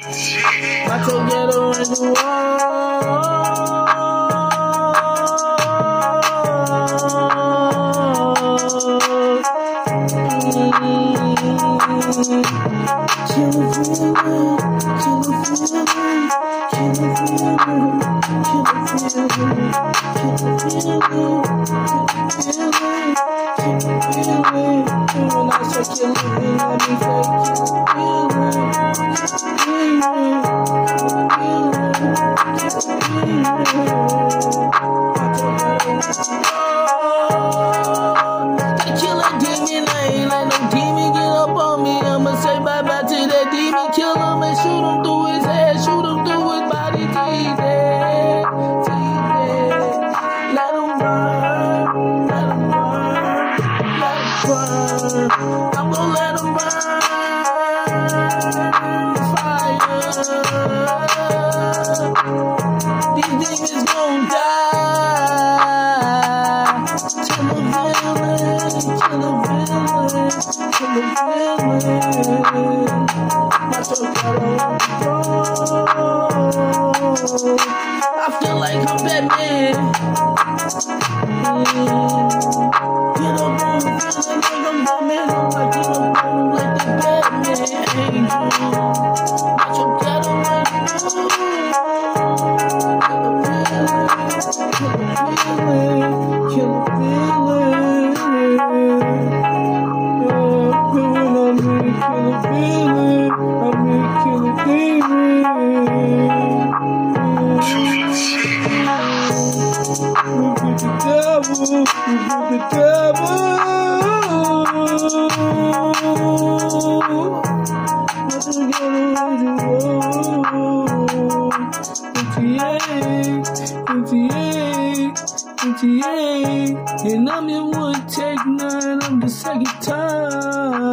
Told ghetto in the when I say kill a feeling, I mean say I'm them gonna let him burn. These demons gon' die. Kill a villain, kill a villain, kill a villain. My tornado I feel like I'm Batman. Get up on the villain like I'm Batman. I'm like, get up on like the Batman angel. Tornado me, kill a feeling, I mean kill a demon. We beat the devil, we beat the devil. Nothing gonna do. 58, 58, 58, and I'm in one take nine. I'm the second time.